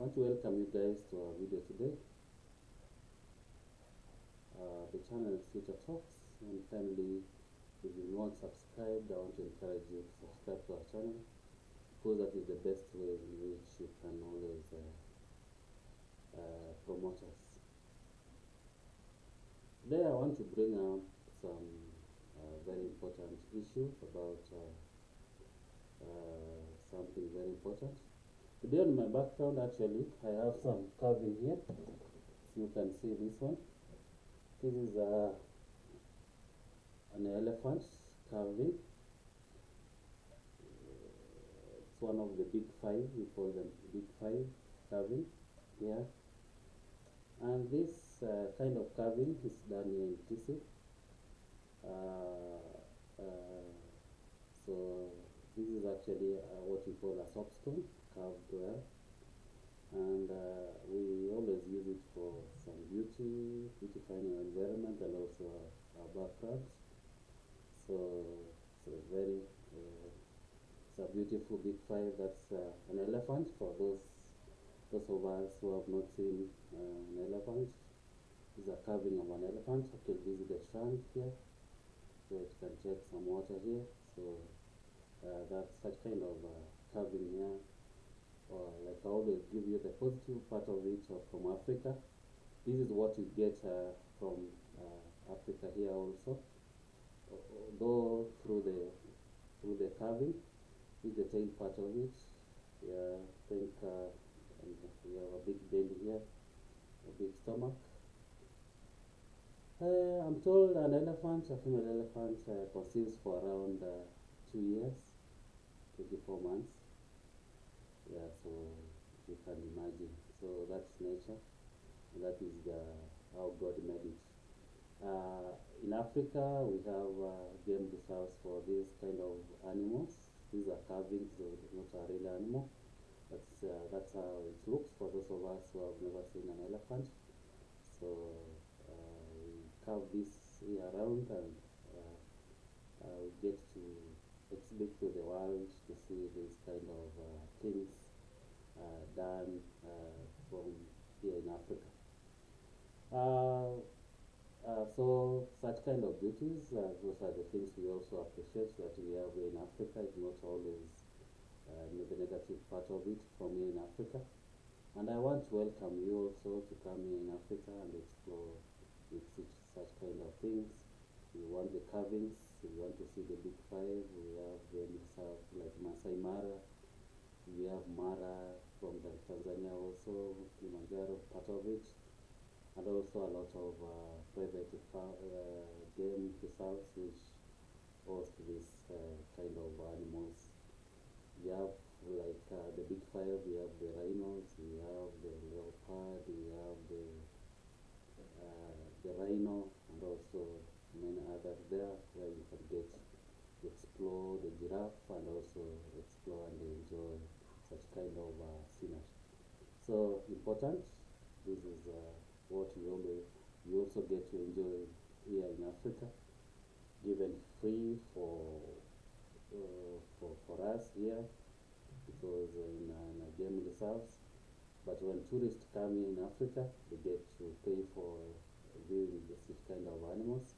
I want to welcome you guys to our video today. Uh, the channel is Future Talks, and kindly, if you're not subscribed, I want to encourage you to subscribe to our channel because that is the best way in which you can always uh, uh, promote us. Today, I want to bring up some uh, very important issue about uh, uh, something very important. Today on my background actually I have some carving here. You can see this one. This is uh, an elephant carving. It's one of the big five, we call them big five carving here. And this uh, kind of carving is done here in Kisii. Uh, uh, so this is actually uh, what we call a soapstone well and uh, we always use it for some beauty beautifying our environment and also our, our backgrounds. So so very uh, it's a beautiful big five that's uh, an elephant for those those of us who have not seen uh, an elephant. This a carving of an elephant. Okay this is the trunk here. So it can take some water here. So uh, that's such kind of uh, carving here or like I always give you the positive part of it or from Africa. This is what you get uh, from uh, Africa here also. Al- although through the through the carving this is the tail part of it. Yeah I think uh, we have a big belly here a big stomach. Uh, I'm told an elephant, a female elephant, uh, conceives for around uh, two years, 24 months. Yeah, so you can imagine. So that's nature. That is the, how God made it. Uh, in Africa, we have uh, game reserves for these kind of animals. These are carvings, so not a real animal. That's, uh, that's how it looks for those of us who have never seen an elephant. So uh, we carve this here around and uh, uh, we get to exhibit to the world to see these kind of things done uh, from here in Africa. Uh, uh, so such kind of beauties, uh, those are the things we also appreciate that we have in Africa. It's not always the negative part of it from here in Africa. And I want to welcome you also to come here in Africa and explore such kind of things. We want the carvings, we want to see the big five, we have the like Masai Mara, we have Mara from the Tanzania also, Kilimanjaro part of it, and also a lot of uh, private uh, game reserves which host this uh, kind of animals. We have like uh, the big five, we have the rhinos, we have the leopard, we have the the rhino, and also many others there where you can get to explore the giraffe and also explore and enjoy such kind of uh, scenery. So important. This is uh, what we also get to enjoy here in Africa, given free for uh, for for us here because in, uh, in uh, game. But when tourists come here in Africa, they get to pay for viewing this kind of animals.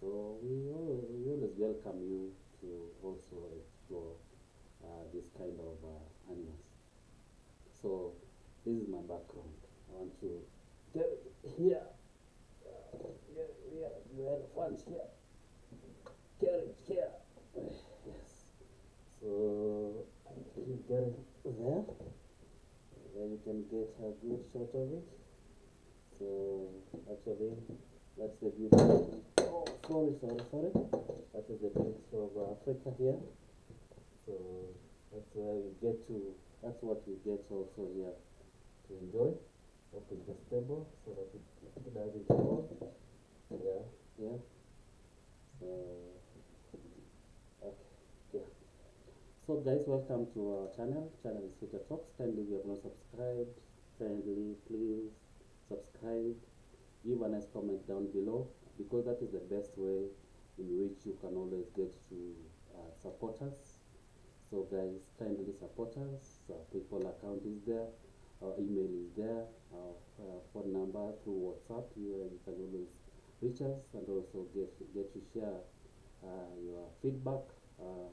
So we always, we always welcome you to also explore uh, this kind of uh, this is my background. I want to get it here. Uh, it here. The elephant here. Get it here. Yes. So you get it there. There you can get a good shot of it. So actually, that's the beauty. Oh, sorry, sorry, sorry. That is the beauty of Africa here. So that's where we get to. That's what we get also here to enjoy. Open the stable so that it, doesn't. Yeah, yeah. So okay, yeah. So guys, welcome to our channel. Channel is Future Talks. Kindly, if you have not subscribed, kindly please subscribe. Give a nice comment down below because that is the best way in which you can always get to uh, support us. So guys, kindly support us. Our PayPal account is there. Our email is there. Our uh, phone number through WhatsApp. You, you can always reach us and also get get to share uh, your feedback uh,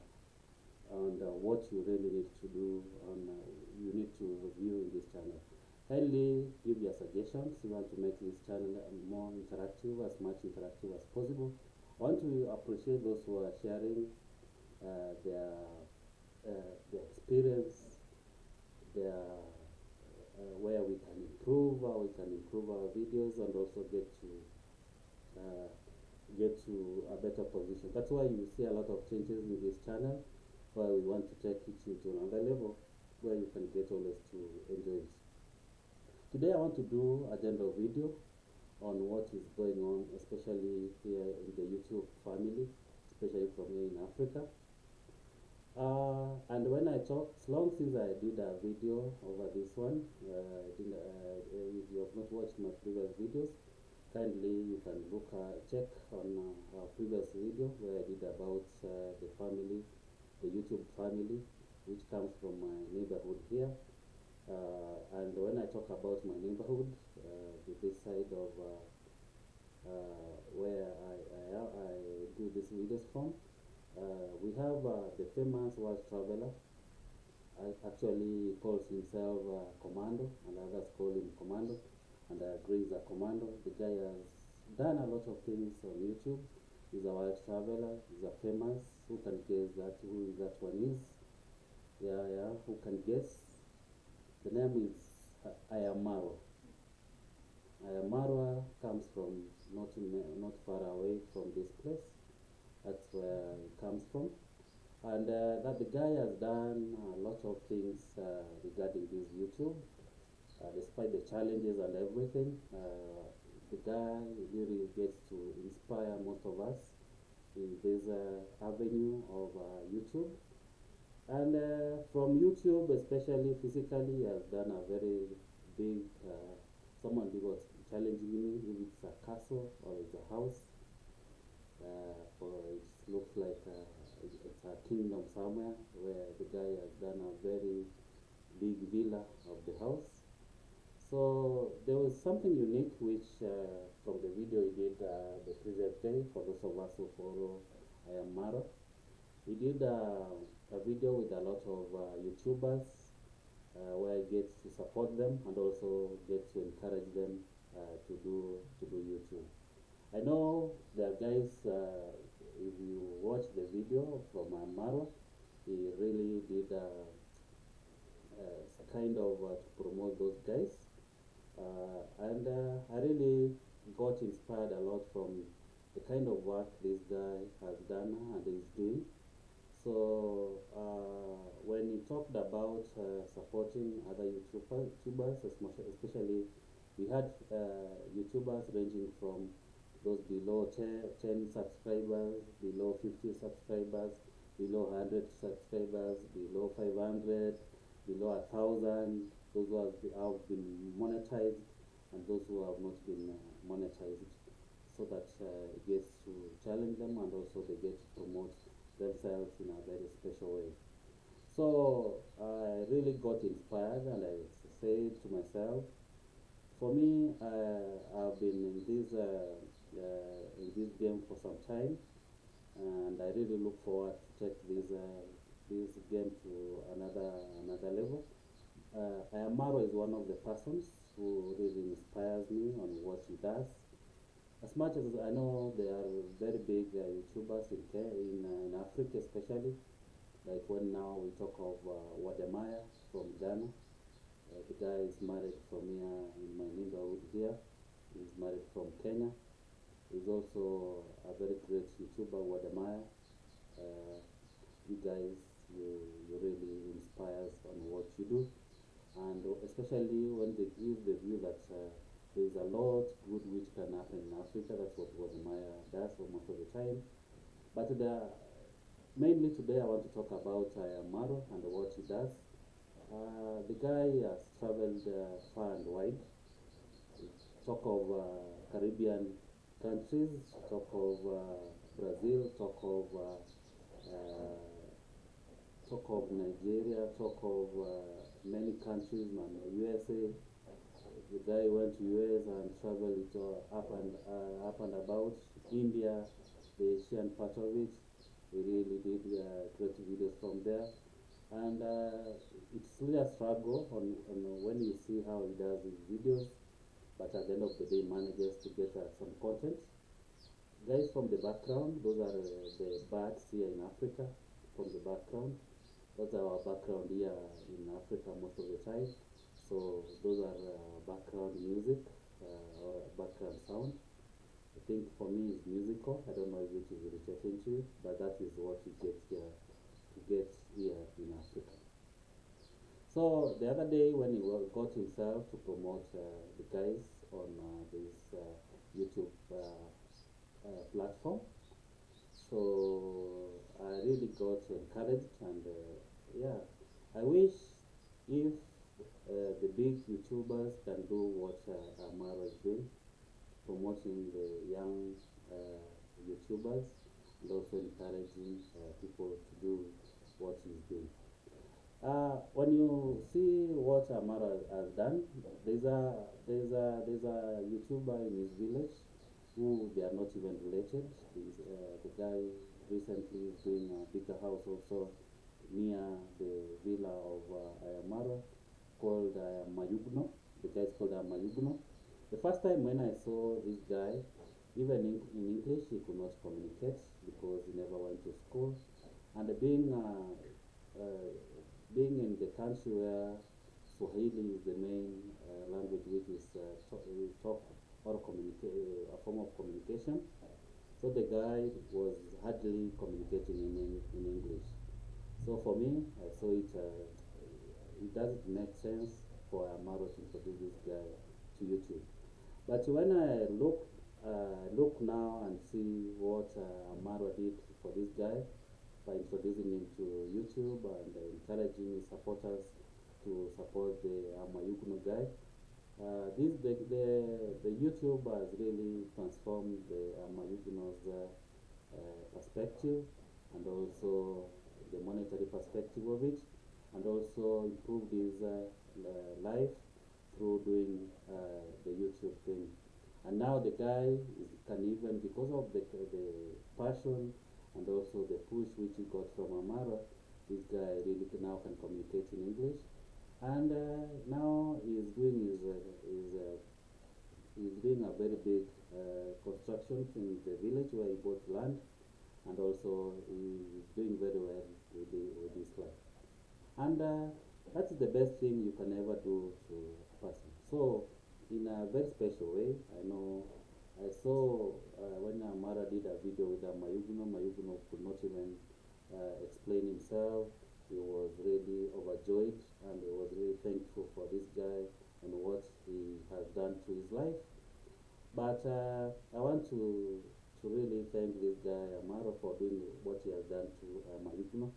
uh, what you really need to do on uh, you need to review in this channel. Kindly give your suggestions. We want to make this channel uh, more interactive, as much interactive as possible. I want to appreciate those who are sharing their their experience, their uh, where we can improve, how we can improve our videos, and also get to uh, get to a better position. That's why you see a lot of changes in this channel, where we want to take it to another level, where you can get always to enjoy it. Today I want to do a general video on what is going on, especially here in the YouTube family, especially from here in Africa. Uh, and when I talk, it's long since I did a video over this one. Uh, I didn't, uh, if you have not watched my previous videos, kindly you can look, uh, check on uh, our previous video where I did about uh, the family, the YouTube family, which comes from my neighborhood here. Uh, and when I talk about my neighborhood, uh, this side of uh, uh, where I, I, I do these videos from, uh, we have uh, the famous world traveler. Actually calls himself uh, Commando, and others call him Commando, and I agree he's a Commando. The guy has done a lot of things on YouTube. He's a world traveler. He's a famous. Who can guess that who that one is? Yeah, yeah. Who can guess? The name is uh, Iam Marwa. Ayamarwa comes from not not far away from this place. That's where it comes from. And uh, that the guy has done a lot of things uh, regarding this YouTube, uh, despite the challenges and everything. The guy really gets to inspire most of us in this avenue of YouTube. And uh, from YouTube, especially physically, has done a very big. Uh, someone was challenging me if it's a castle or it's a house. Uh, for it looks like it's a kingdom somewhere where the guy has done a very big villa of the house. So there was something unique which uh, from the video he did uh, the previous day for those of us who follow I am Marwa. He did uh, a video with a lot of uh, YouTubers uh, where he gets to support them and also gets to encourage them to do to do YouTube. I know there are guys. Uh, if you watch the video from Amaro, he really did a, uh, kind of uh, to promote those guys, uh, and uh, I really got inspired a lot from the kind of work this guy has done and is doing. So uh, when he talked about uh, supporting other YouTuber, YouTubers, especially we had uh, YouTubers ranging from those below 10, 10 subscribers, below 50 subscribers, below 100 subscribers, below 500, below 1,000, those who have be- have been monetized and those who have not been uh, monetized so that uh, it gets to challenge them and also they get to promote themselves in a very special way. So I really got inspired and I said to myself, for me, uh, I've been in this uh, uh, in this game for some time, and I really look forward to take this uh, this game to another another level. Uh, Iam Marwa is one of the persons who really inspires me on what he does. As much as I know there are very big uh, YouTubers in in, uh, in Africa, especially like when now we talk of uh, Wode Maya from Ghana. Uh, the guy is married from here in my neighborhood here. He's married from Kenya. He's also a very great YouTuber, Wode Maya. Uh, you guys, you, you really inspire us on what you do. And especially when they give the view that uh, there is a lot good which can happen in Africa. That's what Wode Maya does for most of the time. But the, mainly today I want to talk about uh, Marwa and what he does. Uh, the guy has traveled uh, far and wide. Talk of uh, Caribbean countries, talk of uh, Brazil, talk of uh, uh, talk of Nigeria, talk of many countries, man, USA. The guy went to US and traveled up and up and about India, the Asian part of it. He really did great videos from there, and uh, it's really a struggle on, on when you see how he does his videos, but at the end of the day, manages to get uh, some content. Guys from the background, those are uh, the birds here in Africa. From the background, that's our background here in Africa most of the time. So those are uh, background music uh, or background sound. I think for me it's musical. I don't know if it is irritating to you, but that is what you get here to get here in Africa. So the other day when he got himself to promote uh, the guys on uh, this uh, YouTube platform, so I really got encouraged and yeah, I wish if the big YouTubers can do what uh, Amara is doing, promoting the young YouTubers and also encouraging people to do what he's doing. Uh, when you see what Amara has done, there's a there's a there's a YouTuber in his village who they are not even related. Uh, the guy recently is doing a bigger house also near the villa of uh, Iam Marwa called uh, Mayuguno. The guy is called uh, Mayuguno. The first time when I saw this guy, even in, in English, he could not communicate because he never went to school. And being uh, uh, being in the country where Swahili is the main uh, language which is uh, talk, or a form of communication, so the guy was hardly communicating in, in, in English. So for me, I saw it. Uh, it doesn't make sense for Amaro to introduce this guy to YouTube. But when I look uh, look now and see what uh, Amaro did for this guy by introducing him to YouTube and uh, encouraging his supporters to support the Amayukuno guy. Uh, this the, the the YouTube has really transformed the Amayukuno's uh, uh, perspective and also the monetary perspective of it, and also improved his uh, li- life through doing the YouTube thing. And now the guy is, can even, because of the, the passion and also the push which he got from Amara, this guy really now can communicate in English. And uh, now he's doing his, uh, his uh, he's doing a very big uh, construction in the village where he bought land, and also he's doing very well with, the, with his life. And uh, that's the best thing you can ever do to a person. So, in a very special way, I know I saw uh, when Amara did a video with Mayuguno, Mayuguno could not even uh, explain himself. He was really overjoyed and he was really thankful for this guy and what he has done to his life. But uh, I want to to really thank this guy Amara for doing what he has done to uh,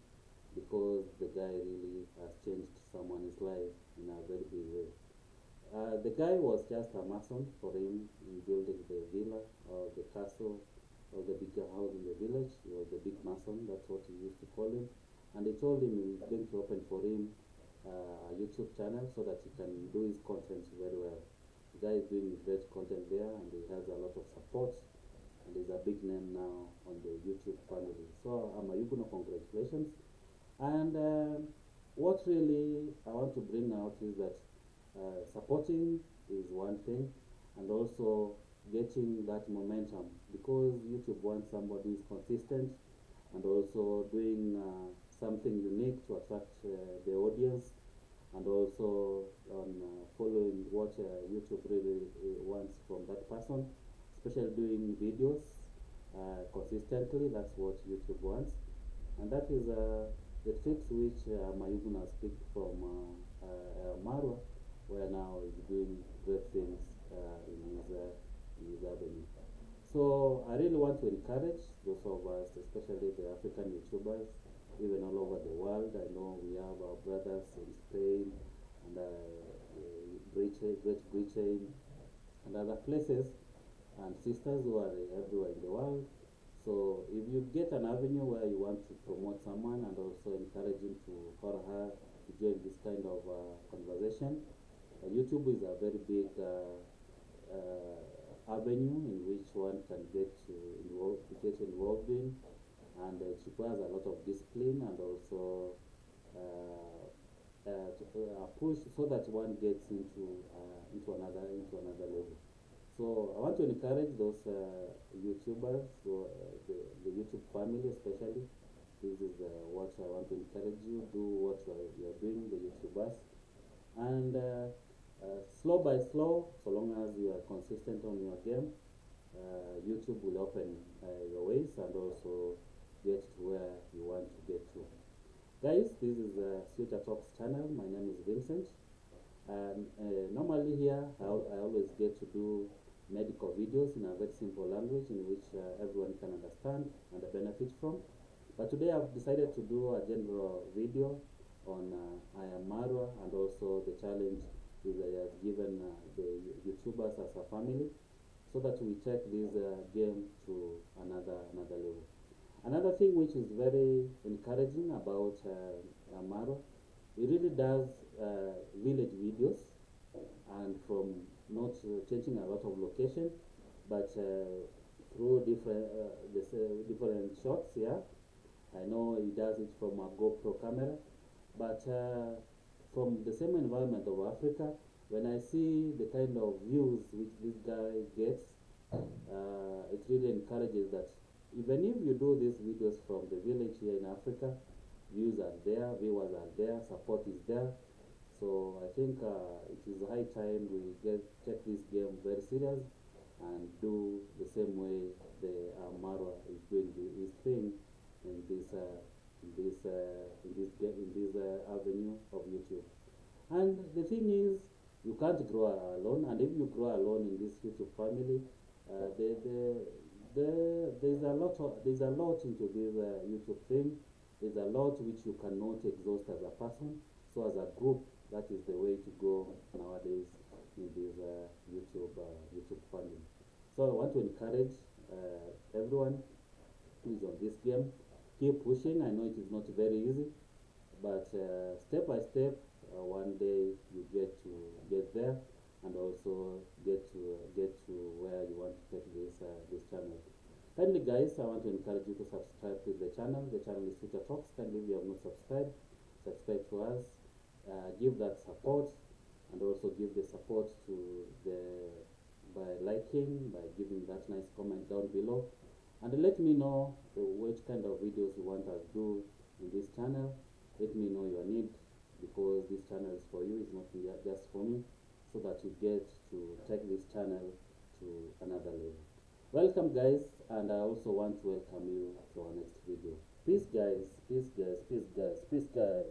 because the guy really has changed someone's life in a very big way. Uh, the guy was just a mason for him in building the villa or the castle or the bigger house in the village. He was the big mason, that's what he used to call him. And he told him he's going to open for him uh, a YouTube channel so that he can do his content very well. The guy is doing great content there and he has a lot of support and he's a big name now on the YouTube family. So Amayukuno, congratulations. And um what really I want to bring out is that uh, supporting is one thing, and also getting that momentum because YouTube wants somebody who is consistent and also doing uh, something unique to attract uh, the audience, and also on uh, following what uh, YouTube really uh, wants from that person, especially doing videos consistently. That's what YouTube wants, and that is the tips which uh, Mayuguno picked from Marwa, where now he's doing great things uh, in his uh, in his avenue. So I really want to encourage those of us, especially the African YouTubers, even all over the world. I know we have our brothers in Spain and uh, Britain, Great Britain, and other places, and sisters who are everywhere in the world. So if you get an avenue where you want to promote someone and also encourage him to or her to join this kind of uh, conversation. Uh, YouTube is a very big uh, uh, avenue in which one can get to involve, get involved in, and it requires a lot of discipline and also uh, uh, uh, push so that one gets into uh, into another into another level. So I want to encourage those uh, YouTubers, so, uh, the, the YouTube family especially. This is uh, what I want to encourage you. Do what you are, you are doing, the YouTubers, and uh, slow by slow, so long as you are consistent on your game, uh, YouTube will open uh, your ways and also get to where you want to get to. Guys, this is uh, Future Talks channel. My name is Vincent. Um, uh, normally here, I, I always get to do medical videos in a very simple language in which everyone can understand and benefit from. But today I've decided to do a general video on uh, and also the challenge is I have given uh, the YouTubers as a family so that we take this uh, game to another another level. Another thing which is very encouraging about uh, Amaro, it really does village videos and from not changing a lot of location, but through different uh, different shots. Yeah, I know he does it from a GoPro camera, but uh, from the same environment of Africa, when I see the kind of views which this guy gets, uh, it really encourages that even if you do these videos from the village here in Africa, views are there, viewers are there, support is there. So I think uh, it is high time we get take this game very serious and do the same way the Amara is doing his thing in this uh, in this uh, in this in this uh, avenue of YouTube. And the thing is, you can't grow alone. And if you grow alone in this YouTube family, uh, the, the, the, there's a lot of, there's a lot into this YouTube thing. There's a lot which you cannot exhaust as a person. So as a group, that is the way to go nowadays in this uh, YouTube uh, YouTube family. So I want to encourage uh, everyone who is on this game. Keep pushing. I know it is not very easy, but uh, step by step, uh, one day you get to get there, and also get to get to where you want to take this uh, this channel. Kindly, guys, I want to encourage you to subscribe to the channel. The channel is Future Talks. Kindly, if you have not subscribed, subscribe to us. Uh, give that support, and also give the support to the by liking, by giving that nice comment down below, and let me know which kind of videos you want us to do in this channel. Let me know your need because this channel is for you, it's not ju- just for me, so that you get to take this channel to another level. Welcome, guys, and I also want to welcome you to our next video. Peace, guys. Peace, guys. Peace, guys. Peace, guys.